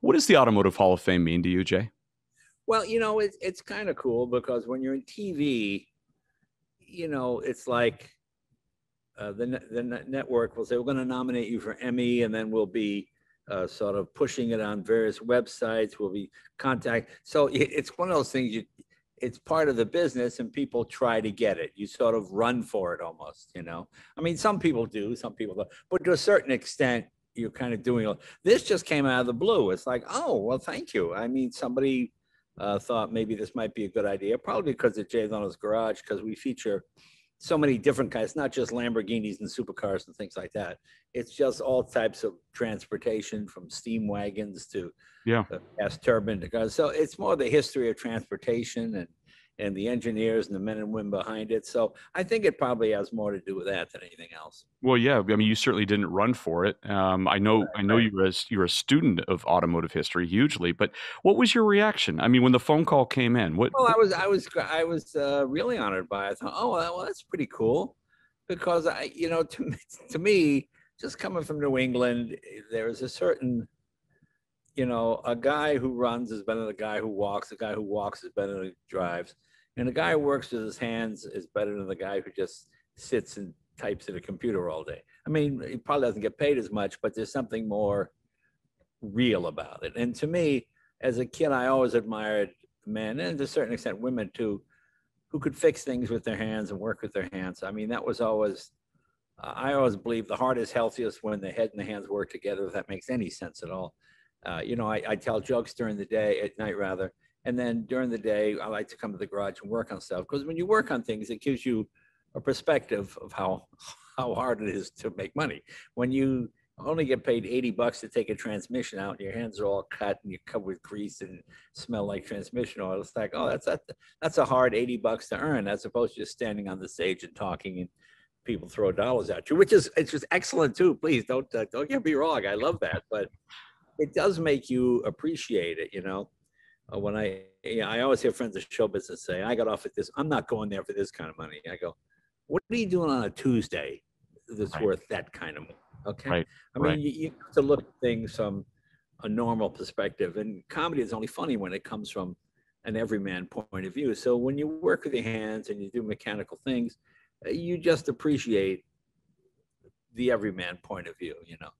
What does the Automotive Hall of Fame mean to you, Jay? Well, you know, it's it's kind of cool because when you're in TV, you know, it's like uh, the the network will say we're going to nominate you for Emmy, and then we'll be uh, sort of pushing it on various websites. We'll be contact. So it's one of those things. You, it's part of the business, and people try to get it. You sort of run for it almost. You know, I mean, some people do, some people don't, but to a certain extent, you're kind of doing. This just came out of the blue. It's like, oh well, thank you. I mean, somebody uh, thought maybe this might be a good idea, probably because of Jay Leno's Garage, because we feature so many different kinds, not just Lamborghinis and supercars and things like that. It's just all types of transportation from steam wagons to yeah. gas turbine to cars. So it's more the history of transportation and and the engineers and the men and women behind it. So I think it probably has more to do with that than anything else. Well, yeah, I mean, you certainly didn't run for it. Um, I know, right, I know right. you were a, you were a student of automotive history hugely, but what was your reaction? I mean, when the phone call came in, what? Well, I was, I was, I was uh, really honored by it. I thought, oh, well, that's pretty cool, because I, you know, to to me, just coming from New England, there is a certain you know, a guy who runs is better than a guy who walks. A guy who walks is better than who drives. And a guy who works with his hands is better than the guy who just sits and types at a computer all day. I mean, he probably doesn't get paid as much, but there's something more real about it. And to me, as a kid, I always admired men, and to a certain extent, women too, who could fix things with their hands and work with their hands. I mean, that was always, I always believe the heart is healthiest when the head and the hands work together, if that makes any sense at all. Uh, you know, I, I tell jokes during the day, at night rather, and then during the day, I like to come to the garage and work on stuff because when you work on things, it gives you a perspective of how how hard it is to make money. When you only get paid 80 bucks to take a transmission out and your hands are all cut and you're covered with grease and smell like transmission oil, it's like, oh, that's a, that's a hard 80 bucks to earn as opposed to just standing on the stage and talking and people throw dollars at you, which is it's just excellent too. Please don't uh, don't get me wrong. I love that, but it does make you appreciate it, you know uh, when I, yeah, I always hear friends of show business say, I got off at this, I'm not going there for this kind of money. I go, what are you doing on a Tuesday that's right. worth that kind of money? Okay. Right. I mean, right. you, you have to look at things from a normal perspective and comedy is only funny when it comes from an everyman point of view. So when you work with your hands and you do mechanical things, uh, you just appreciate the everyman point of view, you know?